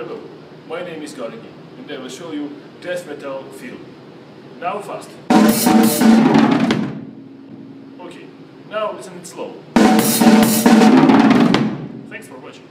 Hello, my name is Garegin and I will show you death metal fill. Now fast. Okay, now listen it slow. Thanks for watching.